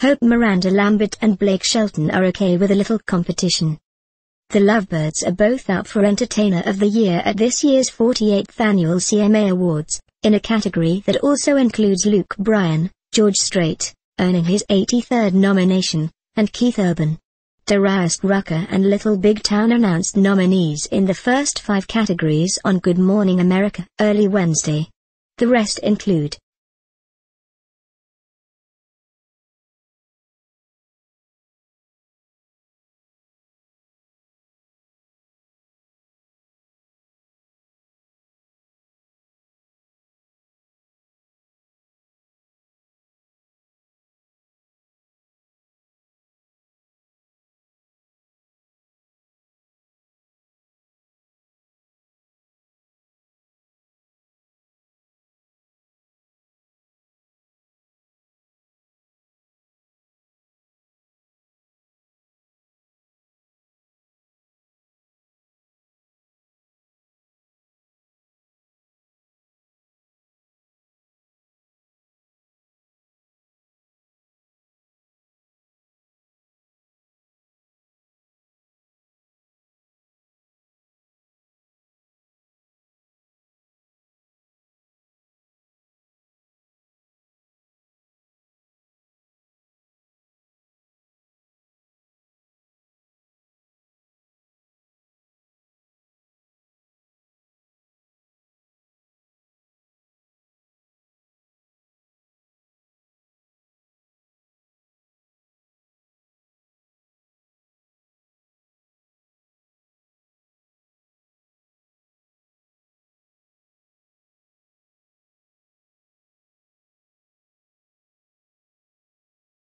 Hope Miranda Lambert and Blake Shelton are okay with a little competition. The Lovebirds are both up for Entertainer of the Year at this year's 48th Annual CMA Awards, in a category that also includes Luke Bryan, George Strait, earning his 83rd nomination, and Keith Urban. Darius Rucker and Little Big Town announced nominees in the first five categories on Good Morning America early Wednesday. The rest include